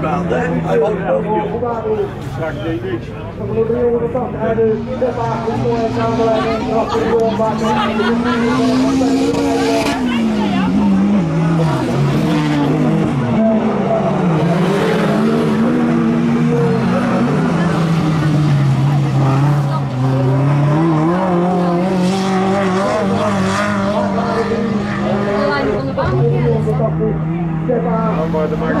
maanden. Hij woont boven je. Straks deed niks. Ja,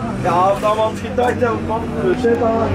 Ja, da man viel Zeit, der kommt, steht da,